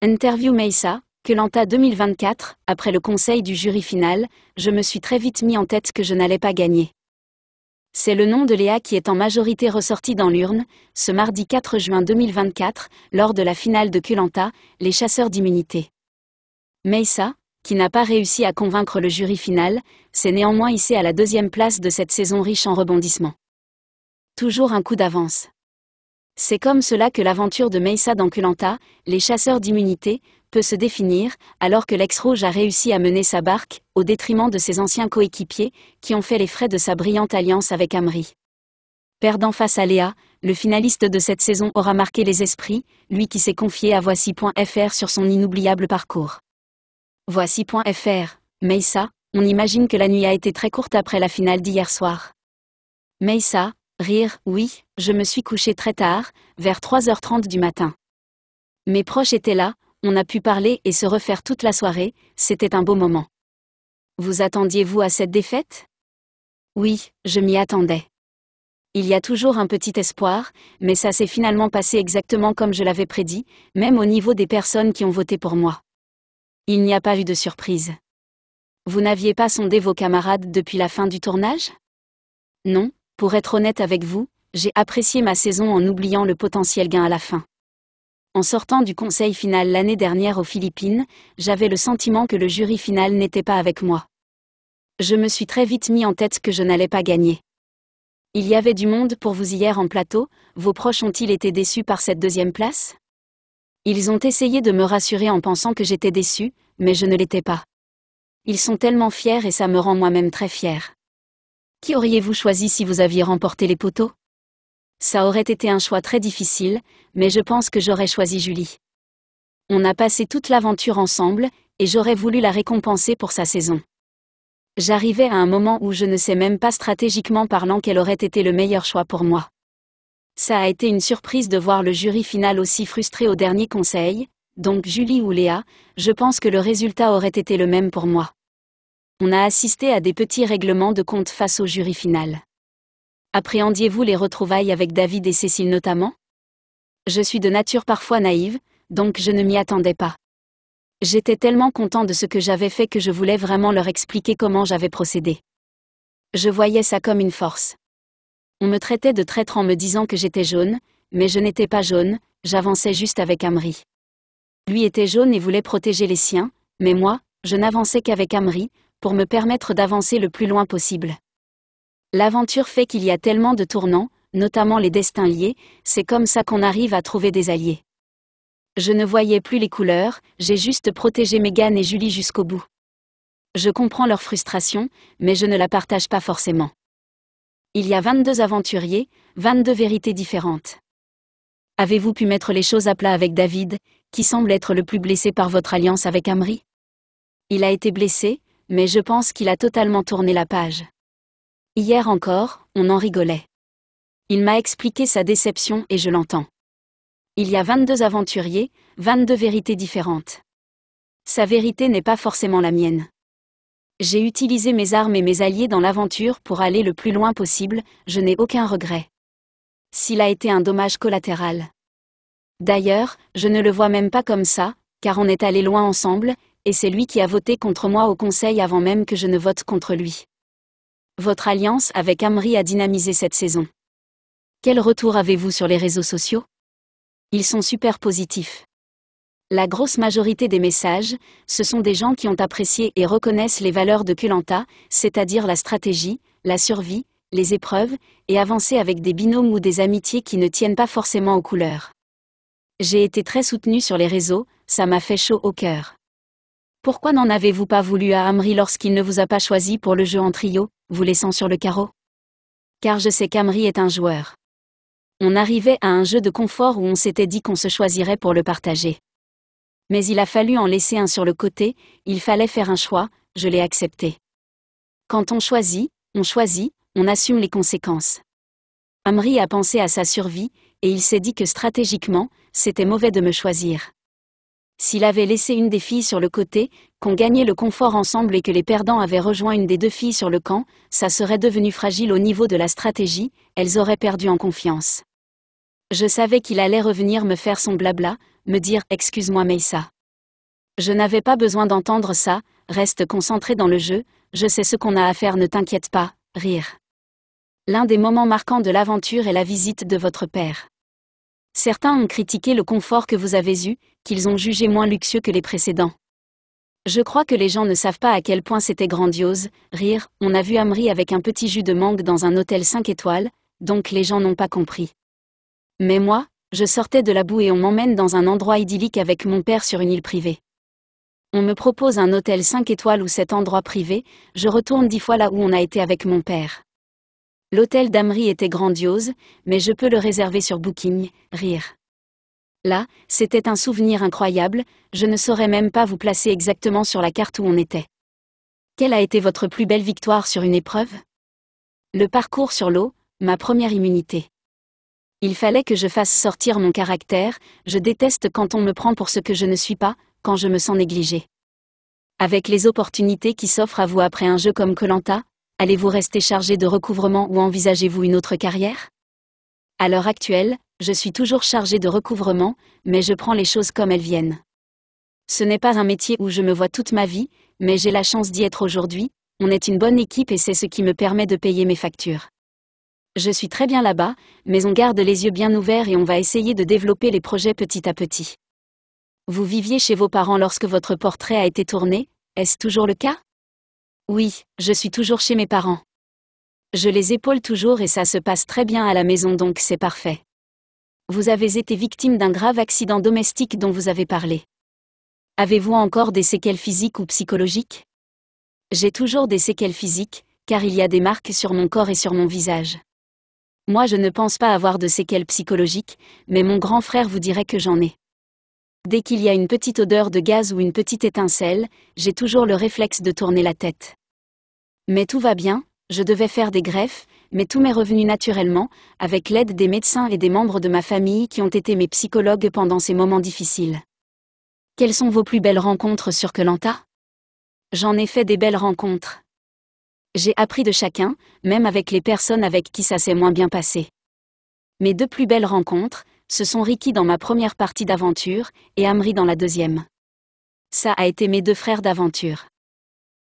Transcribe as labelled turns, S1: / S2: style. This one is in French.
S1: Interview Meissa, Lanta 2024, après le conseil du jury final, je me suis très vite mis en tête que je n'allais pas gagner. C'est le nom de Léa qui est en majorité ressorti dans l'urne, ce mardi 4 juin 2024, lors de la finale de Kulanta, les chasseurs d'immunité. Meissa, qui n'a pas réussi à convaincre le jury final, s'est néanmoins hissé à la deuxième place de cette saison riche en rebondissements. Toujours un coup d'avance. C'est comme cela que l'aventure de Meissa dans Kulanta, les chasseurs d'immunité, peut se définir, alors que l'ex-rouge a réussi à mener sa barque, au détriment de ses anciens coéquipiers, qui ont fait les frais de sa brillante alliance avec Amri. Perdant face à Léa, le finaliste de cette saison aura marqué les esprits, lui qui s'est confié à Voici.fr sur son inoubliable parcours. Voici.fr, Meissa, on imagine que la nuit a été très courte après la finale d'hier soir. Meissa, Rire, oui, je me suis couché très tard, vers 3h30 du matin. Mes proches étaient là, on a pu parler et se refaire toute la soirée, c'était un beau moment. Vous attendiez-vous à cette défaite? Oui, je m'y attendais. Il y a toujours un petit espoir, mais ça s'est finalement passé exactement comme je l'avais prédit, même au niveau des personnes qui ont voté pour moi. Il n'y a pas eu de surprise. Vous n'aviez pas sondé vos camarades depuis la fin du tournage? Non, pour être honnête avec vous, j'ai apprécié ma saison en oubliant le potentiel gain à la fin. En sortant du conseil final l'année dernière aux Philippines, j'avais le sentiment que le jury final n'était pas avec moi. Je me suis très vite mis en tête que je n'allais pas gagner. Il y avait du monde pour vous hier en plateau, vos proches ont-ils été déçus par cette deuxième place? Ils ont essayé de me rassurer en pensant que j'étais déçu, mais je ne l'étais pas. Ils sont tellement fiers et ça me rend moi-même très fier. Qui auriez-vous choisi si vous aviez remporté les poteaux? Ça aurait été un choix très difficile, mais je pense que j'aurais choisi Julie. On a passé toute l'aventure ensemble, et j'aurais voulu la récompenser pour sa saison. J'arrivais à un moment où je ne sais même pas stratégiquement parlant quel aurait été le meilleur choix pour moi. Ça a été une surprise de voir le jury final aussi frustré au dernier conseil, donc Julie ou Léa, je pense que le résultat aurait été le même pour moi on a assisté à des petits règlements de compte face au jury final. Appréhendiez-vous les retrouvailles avec David et Cécile notamment? Je suis de nature parfois naïve, donc je ne m'y attendais pas. J'étais tellement content de ce que j'avais fait que je voulais vraiment leur expliquer comment j'avais procédé. Je voyais ça comme une force. On me traitait de traître en me disant que j'étais jaune, mais je n'étais pas jaune, j'avançais juste avec Amri. Lui était jaune et voulait protéger les siens, mais moi, je n'avançais qu'avec Amri, pour me permettre d'avancer le plus loin possible. L'aventure fait qu'il y a tellement de tournants, notamment les destins liés, c'est comme ça qu'on arrive à trouver des alliés. Je ne voyais plus les couleurs, j'ai juste protégé Megan et Julie jusqu'au bout. Je comprends leur frustration, mais je ne la partage pas forcément. Il y a 22 aventuriers, 22 vérités différentes. Avez-vous pu mettre les choses à plat avec David, qui semble être le plus blessé par votre alliance avec Amri? Il a été blessé, mais je pense qu'il a totalement tourné la page. Hier encore, on en rigolait. Il m'a expliqué sa déception et je l'entends. Il y a 22 aventuriers, 22 vérités différentes. Sa vérité n'est pas forcément la mienne. J'ai utilisé mes armes et mes alliés dans l'aventure pour aller le plus loin possible, je n'ai aucun regret. S'il a été un dommage collatéral. D'ailleurs, je ne le vois même pas comme ça, car on est allé loin ensemble, et c'est lui qui a voté contre moi au Conseil avant même que je ne vote contre lui. Votre alliance avec Amri a dynamisé cette saison. Quel retour avez-vous sur les réseaux sociaux? Ils sont super positifs. La grosse majorité des messages, ce sont des gens qui ont apprécié et reconnaissent les valeurs de Kulanta, c'est-à-dire la stratégie, la survie, les épreuves, et avancer avec des binômes ou des amitiés qui ne tiennent pas forcément aux couleurs. J'ai été très soutenu sur les réseaux, ça m'a fait chaud au cœur. Pourquoi n'en avez-vous pas voulu à Amri lorsqu'il ne vous a pas choisi pour le jeu en trio, vous laissant sur le carreau? Car je sais qu'Amri est un joueur. On arrivait à un jeu de confort où on s'était dit qu'on se choisirait pour le partager. Mais il a fallu en laisser un sur le côté, il fallait faire un choix, je l'ai accepté. Quand on choisit, on choisit, on assume les conséquences. Amri a pensé à sa survie, et il s'est dit que stratégiquement, c'était mauvais de me choisir. S'il avait laissé une des filles sur le côté, qu'on gagnait le confort ensemble et que les perdants avaient rejoint une des deux filles sur le camp, ça serait devenu fragile au niveau de la stratégie, elles auraient perdu en confiance. Je savais qu'il allait revenir me faire son blabla, me dire Excuse-moi Meissa. Je n'avais pas besoin d'entendre ça, reste concentré dans le jeu, je sais ce qu'on a à faire, ne t'inquiète pas, rire. L'un des moments marquants de l'aventure est la visite de votre père. Certains ont critiqué le confort que vous avez eu, qu'ils ont jugé moins luxueux que les précédents. Je crois que les gens ne savent pas à quel point c'était grandiose, rire, on a vu Amri avec un petit jus de mangue dans un hôtel 5 étoiles, donc les gens n'ont pas compris. Mais moi, je sortais de la boue et on m'emmène dans un endroit idyllique avec mon père sur une île privée. On me propose un hôtel 5 étoiles ou cet endroit privé, je retourne dix fois là où on a été avec mon père. L'hôtel d'Amri était grandiose, mais je peux le réserver sur Booking, rire. Là, c'était un souvenir incroyable, je ne saurais même pas vous placer exactement sur la carte où on était. Quelle a été votre plus belle victoire sur une épreuve? Le parcours sur l'eau, ma première immunité. Il fallait que je fasse sortir mon caractère, je déteste quand on me prend pour ce que je ne suis pas, quand je me sens négligé. Avec les opportunités qui s'offrent à vous après un jeu comme Colanta, allez-vous rester chargé de recouvrement ou envisagez-vous une autre carrière? À l'heure actuelle, je suis toujours chargé de recouvrement, mais je prends les choses comme elles viennent. Ce n'est pas un métier où je me vois toute ma vie, mais j'ai la chance d'y être aujourd'hui, on est une bonne équipe et c'est ce qui me permet de payer mes factures. Je suis très bien là-bas, mais on garde les yeux bien ouverts et on va essayer de développer les projets petit à petit. Vous viviez chez vos parents lorsque votre portrait a été tourné, est-ce toujours le cas? Oui, je suis toujours chez mes parents. Je les épaule toujours et ça se passe très bien à la maison donc c'est parfait vous avez été victime d'un grave accident domestique dont vous avez parlé. Avez-vous encore des séquelles physiques ou psychologiques? J'ai toujours des séquelles physiques, car il y a des marques sur mon corps et sur mon visage. Moi je ne pense pas avoir de séquelles psychologiques, mais mon grand frère vous dirait que j'en ai. Dès qu'il y a une petite odeur de gaz ou une petite étincelle, j'ai toujours le réflexe de tourner la tête. Mais tout va bien, je devais faire des greffes, mais tout m'est revenu naturellement, avec l'aide des médecins et des membres de ma famille qui ont été mes psychologues pendant ces moments difficiles. Quelles sont vos plus belles rencontres sur Kelanta J'en ai fait des belles rencontres. J'ai appris de chacun, même avec les personnes avec qui ça s'est moins bien passé. Mes deux plus belles rencontres, ce sont Ricky dans ma première partie d'aventure et Amri dans la deuxième. Ça a été mes deux frères d'aventure.